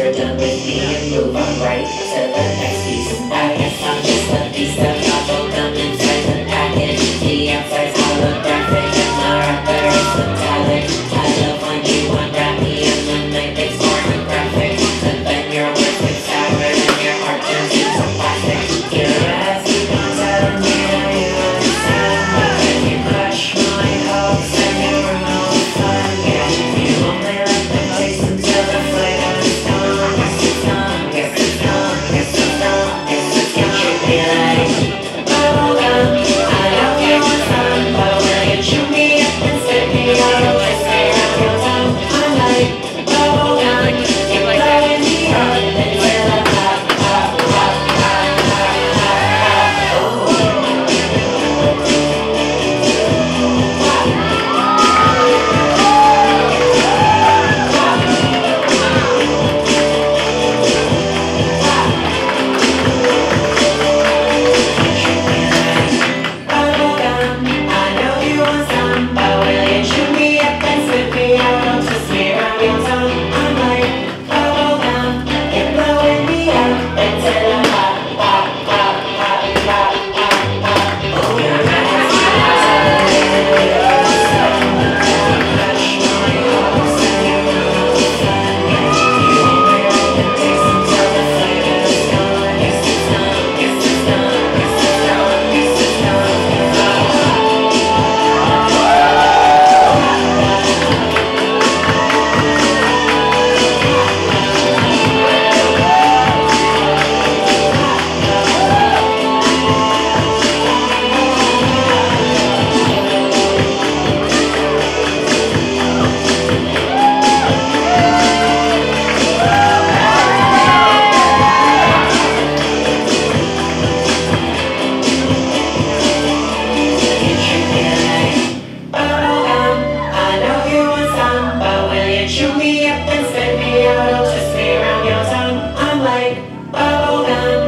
you're done with me and move on right to the next piece. I guess I'm just a piece of then chew me up and spit me out, it'll twist me around your tongue. I'm like bubblegum.